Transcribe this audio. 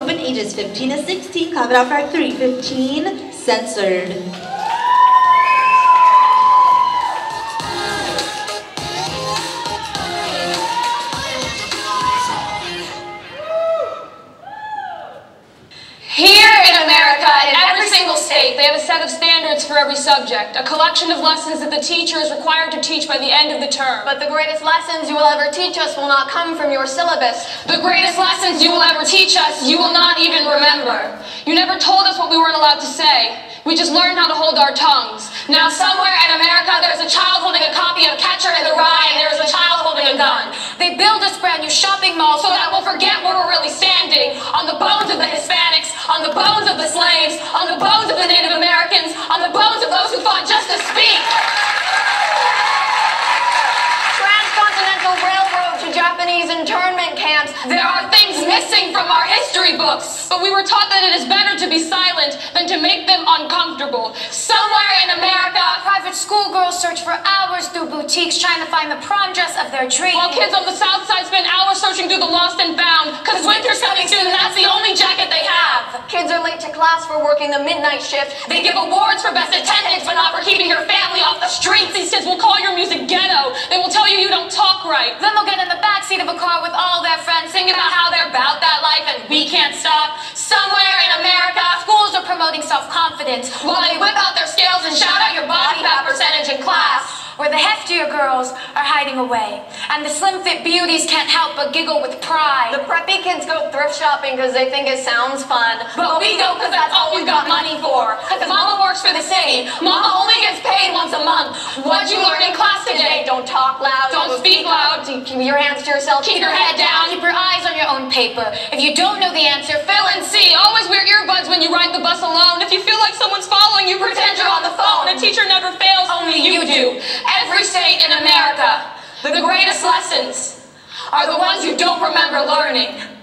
Open ages 15 to 16, clap it out for 315, censored. Here in America, in every single state, they have a set of for every subject, a collection of lessons that the teacher is required to teach by the end of the term. But the greatest lessons you will ever teach us will not come from your syllabus. The greatest lessons you will ever teach us, you will not even remember. You never told us what we weren't allowed to say. We just learned how to hold our tongues. Now, somewhere in America, there's a child holding a copy of Catcher in the Rye, and there's a child holding a gun. They build us brand new shopping malls so that we'll forget where we're really standing on the bones of the Hispanics, on the bones slaves, on the bones of the Native Americans, on the bones of those who fought just to speak. Transcontinental railroad to Japanese internment camps. There are things missing from our history books, but we were taught that it is better to be silent than to make them uncomfortable. Somewhere in America, Private schoolgirls search for hours through boutiques trying to find the prom dress of their dreams. while kids on the south side spend hours searching through the lost and found, because winter's coming soon and that's the only jacket they have. Kids are late to class for working the midnight shift. They give awards for best attendance, but not for keeping your family off the streets. These kids will call your music ghetto. They will tell you you don't talk right. Then they'll get in the backseat of a car with all their friends singing about how they're about that life and we can't stop. Somewhere in America, Schools are promoting self-confidence, while they whip out their scales and shout out your body fat percentage in class. Where the heftier girls are hiding away, and the slim-fit beauties can't help but giggle with pride. The preppy kids go thrift shopping because they think it sounds fun. But we go because that's all we've got money for. Because mama works for the city. Mama only gets paid once a month. What'd you learn in class today? Don't talk loud. Don't speak loud. Keep your hands to yourself. Keep your head down. Keep your eyes on your own paper. If you don't know the answer, Fill and see. Always wear earbuds when you ride the bus alone. If you feel like someone's following you, pretend you're on the phone. A teacher never fails, only you do. Every state in America, the greatest lessons are the ones you don't remember learning.